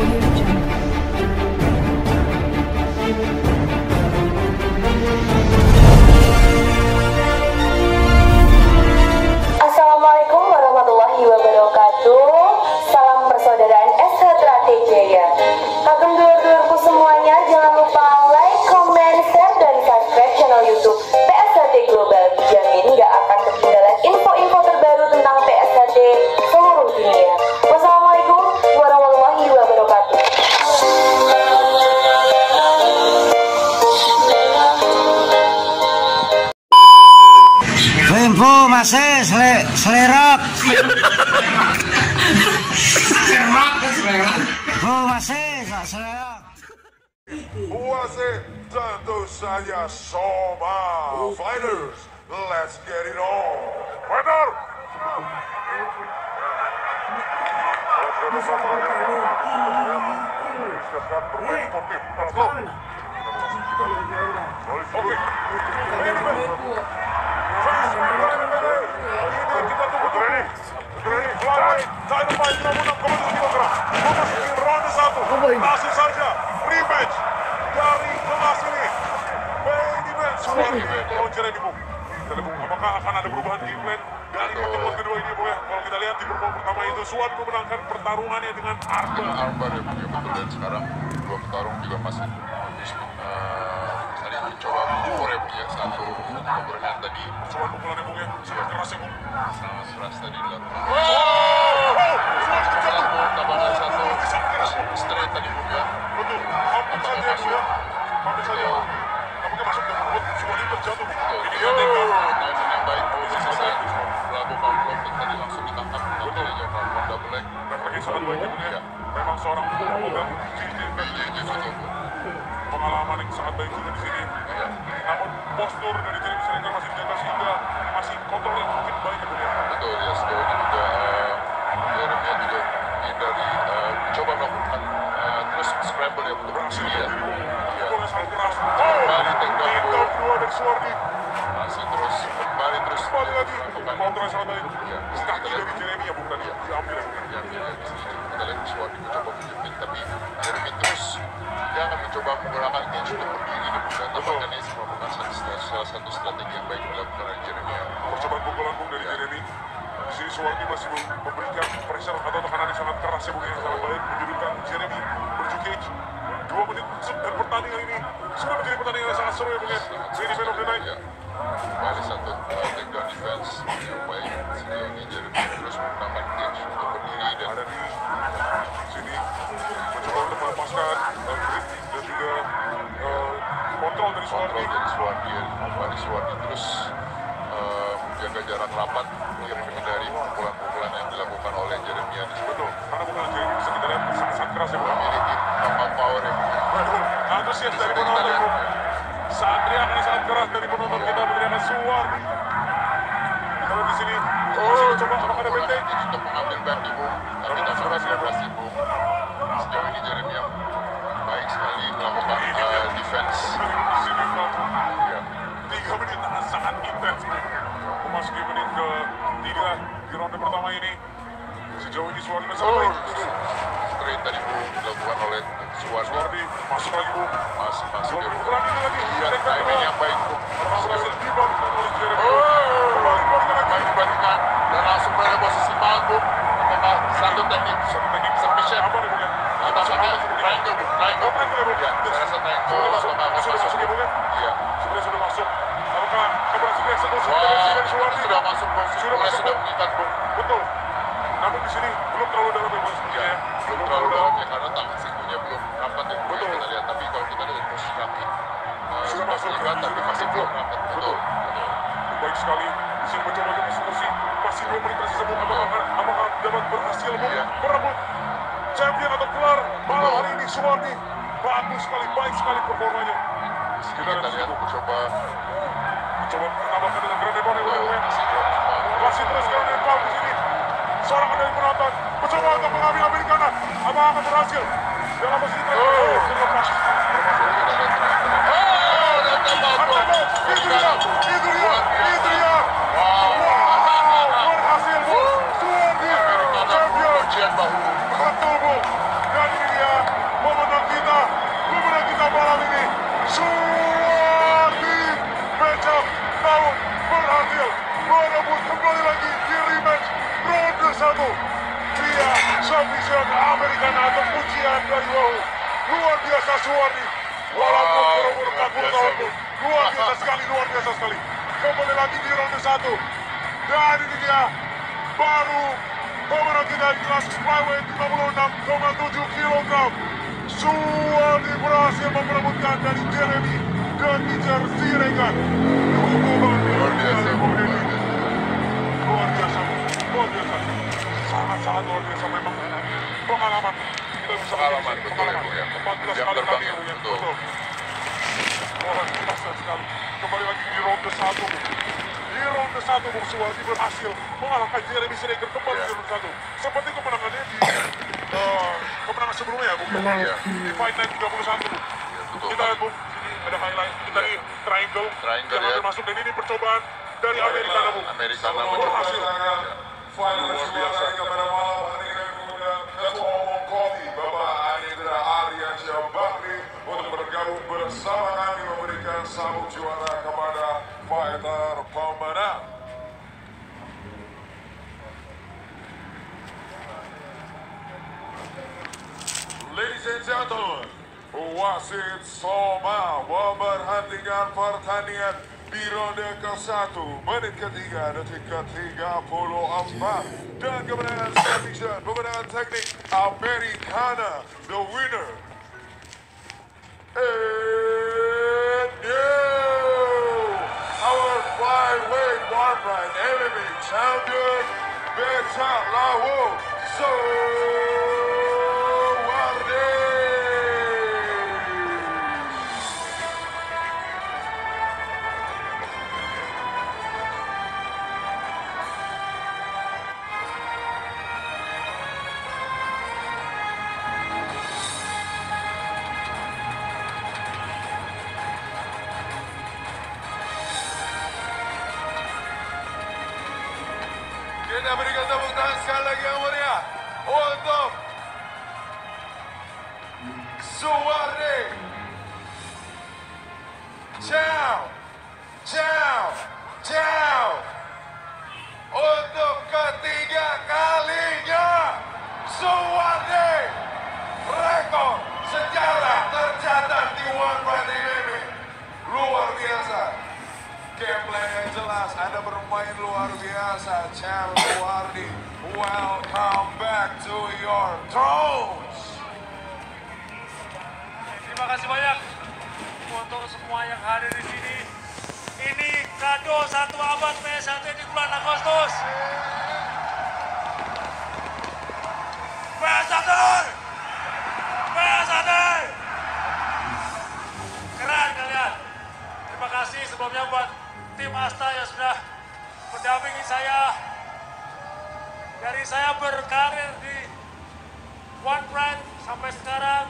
Audio Selase, sele, Selerok. Selerok, Selerok. Buase, Selerok. Buase, tanto saya. Fighters, let's get it on. Winner! Lawan Jeremy Bung. Bung, apakah akan ada perubahan game plan dari pertemuan kedua ini Bung ya? Kalau kita lihat di pertemuan pertama itu Suwardi memenangkan pertarungannya dengan armbar. armbar ya punya betul dan sekarang dua petarung juga masih uh, mencoba mengukur ya punya satu overhand tadi pukulannya Bung ya, sangat keras ya Bung. sangat keras tadi dilakukan Oh, Suwardi jatuh. Satu tabanan satu straight tadi pun ya Betul, hampir saja ya Bung ya. Hampir saja. Nampaknya masuk ke mulut Suwardi terjatuh Bung. Ini dia takedown. timing yang baik pun bisa saja melakukan blok dan tadi langsung ditangkap betul aja melakukan double Refleksi sangat baik ya ya. Memang seorang pun pengalaman yang sangat baik juga di sini. Namun postur dari Jeremy Salinger masih dijaga sehingga masih kontrol yang mungkin baik ya ya. betul ya sejauh ini juga uh, Jeremy juga hindari uh, mencoba melakukan uh, terus scramble ya untuk Berhasil. Iya. Pukulannya sangat keras. Kembali take down, Take Bung. down kedua dari Suwardi. masih terus kembali terus Kembali lagi. Kontrol sangat baik. Iya. Kaki dari Jeremy ya Bung tadi. Diambil ya Bung ya. yang dilihat di sini kita lihat Suwardi mencoba menjepit tapi Jeremy terus dia akan mencoba menggunakan edge untuk berdiri di bukan tampaknya ini merupakan satu, salah satu strategi yang baik dilakukan oleh Jeremy ya. Percobaan pukulan Bung dari Jeremy. Di sini Suwardi masih mem- memberikan pressure atau tekanan ya. Sangat baik menjadikan Jeremy berjukej. Dua menit dan pertandingan ini sudah menjadi pertandingan yang sangat seru ya Bung. Main event of the night. Ya. Kembali satu takedown defense yang baik sejauh ini Jeremy terus menggunakan edge untuk berdiri dan ada di sini mencoba untuk melepaskan uh, grip dan juga uh, kontrol dari Suwardi. kontrol dari Suwardi Suwardi terus uh, menjaga jarak rapat menghindari pukulan-pukulan dilakukan oleh Jeremianis Betul, karena bukan Jeremy bisa kita lihat sangat-sangat keras ya Bung. memiliki compound power yang Betul, antusias dari penonton. Saat teriakan yang sangat keras dari penonton kita meneriakan Suwardi. Kalau di sini masih mencoba apakah ada benteng? Ini untuk mengambil Bung tapi tak berhasil berhasil sejauh ini Jeremy yang baik sekali melakukan uh, defense Di sini mampu ya. tiga menit sangat intens Bung. Memasuki menit ke tiga di ronde pertama ini. Sejauh ini Suwardi masih oh, straight tadi Bung dilakukan oleh Suwardi Suwardi masuk lagi Bung. masih ini lagi. Iya, Take timing down. yang baik Bung Berhasil rebound oleh Jeremy. Oh, Kembali kembali lagi. baik dibandingkan dan langsung berada posisi panggung apakah satu teknik Satu teknik submission apa nih Bung ya? atau apakah triangle Bung triangle Oh, triangle ya, Bung? ya saya rasa triangle Sudah masuk, apakah akan sudah masuk masuk ya, Bung ya? iya Sebenarnya sudah masuk. Apakah keberhasilan eksekusi Wah, dari Sinan ini Suwardi? sudah masuk Bung Sudah sudah masuk, sudah Bung. mengikat Bung Betul. Namun di sini belum terlalu dalam ya Bung sepertinya ya ya. belum terlalu dalam ya karena tangan sikunya belum rapat ya Bung, Betul. yang kita lihat tapi kalau kita lihat posisi kaki eh, Sudah masuk mengikat ke- tapi masih belum rapat betul Betul. betul Baik sekali. Sini mencoba untuk eksekusi. Masih dua menit tersisa Bung. Apakah, apakah dapat berhasil? Iya. Merebut champion atau gelar malam hari ini Suwardi. Bagus sekali, baik sekali performanya. Sini Kita lihat mencoba Mencoba menambahkan dengan Grand Depot ya Bung ya. masih terus Grand Depot di sini. Seorang dari penonton mencoba untuk mengambil ambil kanan. Apakah akan berhasil? Dalam posisi terakhir. Oh, terlepas. Oh, tembak Bung. Itu dia, itu dia, itu dia. Suwardi Beca mau berhasil merebut kembali lagi di rematch ronde satu. Dia submission American atau pujian dari Wahoo. Luar biasa Suwardi. Walaupun berumur 40 tahun pun. Luar biasa sekali, luar biasa sekali. Kembali lagi di ronde satu. Dan ini dia baru pemenang kita kelas flyweight 56,7 kilogram. Suwardi berhasil memperebutkan dari Jeremy dan Peter Siregar. Luar biasa, Luar biasa. luar biasa luar biasa sangat-sangat luar biasa memang pengalaman kita bisa Pengalaman, betul Bu, ya. 14 Jam kali terbang tampil, ya, ya. betul. Wah, dahsyat sekali kembali lagi di ronde satu Di ronde satu Bu Suwardi berhasil mengalahkan Jeremy Siregar kembali Ya. di ronde satu. Seperti kemenangannya di eh, kemenangan sebelumnya ya Bu Iya. di fight night 31 Bu Ya, betul. kita lihat Bu sini ada highlight kita di triangle Triangle, yang hampir ya. masuk. Dan ini percobaan dari Amerika Bu. Amerika berhasil. Luar biasa. Ini untuk bergabung bersama kami memberikan sabuk juara Ladies wasit Soma memberhentikan pertandingan di ronde ke-1 menit ketiga detik ke-34 dan kemenangan submission pemenangan teknik Americana the winner and new our flyweight barman MMA champion Beta Lawo Sowardi. Kita berikan tepuk tangan sekali lagi yang meriah untuk Suwardi. Ciao, ciao, ciao. Welcome back to your thrones. Terima kasih banyak untuk semua yang hadir di sini. Ini kado satu abad PS1 di bulan Agustus. One Pride sampai sekarang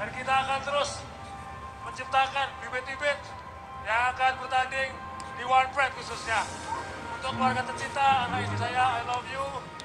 dan kita akan terus menciptakan bibit-bibit yang akan bertanding di One Pride khususnya. Untuk keluarga tercinta, anak istri saya, I love you.